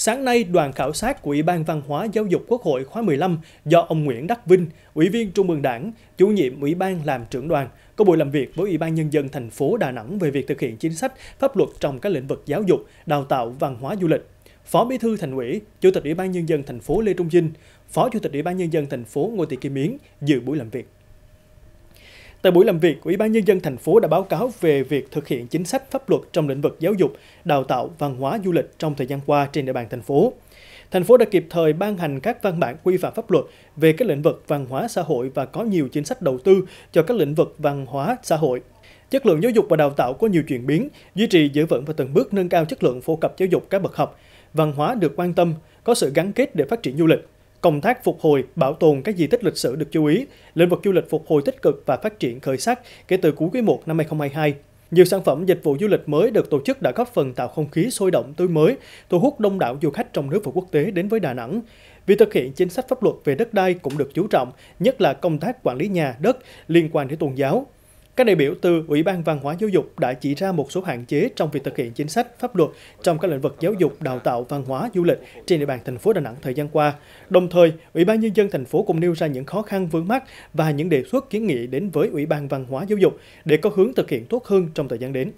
Sáng nay, đoàn khảo sát của Ủy ban Văn hóa Giáo dục Quốc hội khóa 15 do ông Nguyễn Đắc Vinh, Ủy viên Trung ương Đảng, chủ nhiệm Ủy ban làm trưởng đoàn, có buổi làm việc với Ủy ban Nhân dân thành phố Đà Nẵng về việc thực hiện chính sách, pháp luật trong các lĩnh vực giáo dục, đào tạo, văn hóa du lịch. Phó Bí thư Thành ủy, Chủ tịch Ủy ban Nhân dân thành phố Lê Trung Dinh, Phó Chủ tịch Ủy ban Nhân dân thành phố Ngô Thị Kim Yến dự buổi làm việc. Tại buổi làm việc, Ủy ban Nhân dân thành phố đã báo cáo về việc thực hiện chính sách pháp luật trong lĩnh vực giáo dục, đào tạo, văn hóa du lịch trong thời gian qua trên địa bàn thành phố. Thành phố đã kịp thời ban hành các văn bản quy phạm pháp luật về các lĩnh vực văn hóa xã hội và có nhiều chính sách đầu tư cho các lĩnh vực văn hóa xã hội. Chất lượng giáo dục và đào tạo có nhiều chuyển biến, duy trì giữ vững và từng bước nâng cao chất lượng phổ cập giáo dục các bậc học. Văn hóa được quan tâm, có sự gắn kết để phát triển du lịch. Công tác phục hồi, bảo tồn các di tích lịch sử được chú ý, lĩnh vực du lịch phục hồi tích cực và phát triển khởi sắc kể từ cuối quý 1 năm 2022. Nhiều sản phẩm dịch vụ du lịch mới được tổ chức đã góp phần tạo không khí sôi động tươi mới, thu hút đông đảo du khách trong nước và quốc tế đến với Đà Nẵng. Việc thực hiện chính sách pháp luật về đất đai cũng được chú trọng, nhất là công tác quản lý nhà, đất liên quan đến tôn giáo. Các đại biểu từ Ủy ban Văn hóa Giáo dục đã chỉ ra một số hạn chế trong việc thực hiện chính sách pháp luật trong các lĩnh vực giáo dục, đào tạo, văn hóa, du lịch trên địa bàn thành phố Đà Nẵng thời gian qua. Đồng thời, Ủy ban nhân dân thành phố cũng nêu ra những khó khăn vướng mắt và những đề xuất kiến nghị đến với Ủy ban Văn hóa Giáo dục để có hướng thực hiện tốt hơn trong thời gian đến.